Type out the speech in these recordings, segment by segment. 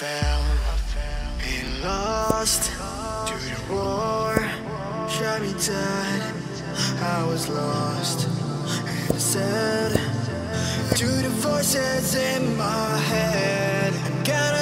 fell and lost to the war. Shot me dead. I was lost and sad to the voices in my head. I gotta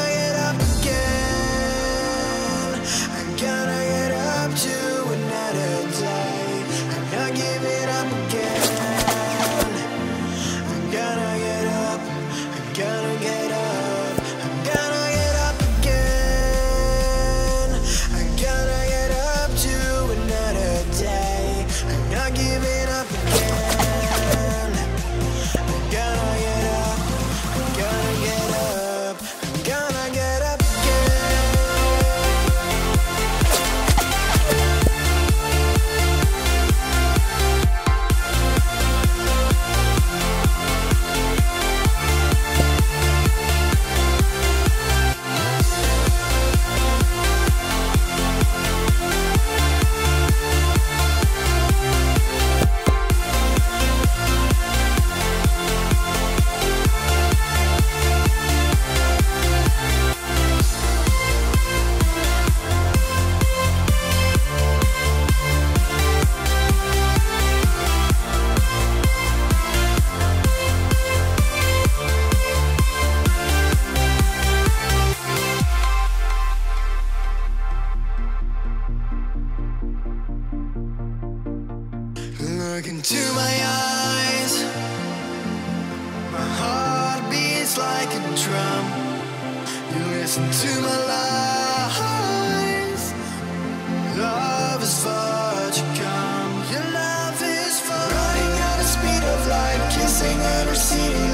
Look into my eyes. My heart beats like a drum. You listen to my lies. Love is far to come. Your love is far Running at the speed of light Kissing and receding